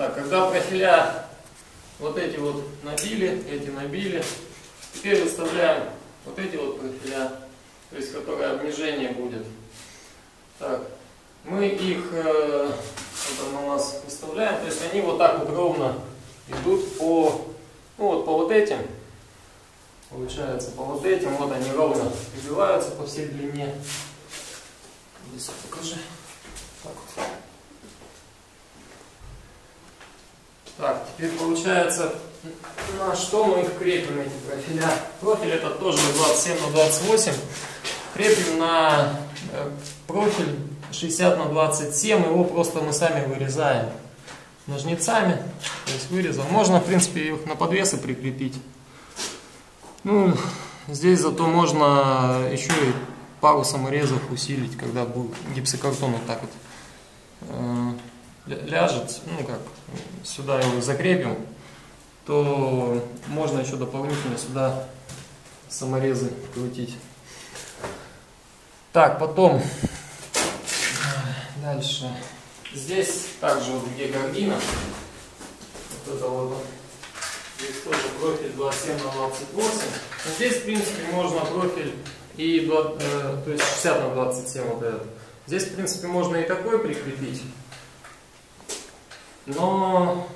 Так, когда профиля вот эти вот набили, эти набили, теперь выставляем вот эти вот профиля, то есть которые обнижение будет. Так, мы их э, вот у нас выставляем, то есть они вот так вот ровно идут по, ну вот по вот этим, получается по вот этим, вот они ровно прибиваются по всей длине. Здесь покажи. Так вот. Так, теперь получается, на что мы их крепим, эти профиля? Профиль это тоже 27 на 28. Крепим на э, профиль 60 на 27, его просто мы сами вырезаем ножницами, то есть вырезал. Можно, в принципе, их на подвесы прикрепить. Ну, здесь зато можно еще и пару саморезов усилить, когда будет гипсокартон вот так вот э, ляжет, ну как, сюда его закрепим, то можно еще дополнительно сюда саморезы крутить. Так, потом дальше. Здесь также вот где гордина, вот это вот, здесь тоже профиль 27 на 28. Но здесь, в принципе, можно профиль и 2, э, то есть 60 на 27 вот этот. Здесь, в принципе, можно и такой прикрепить. Но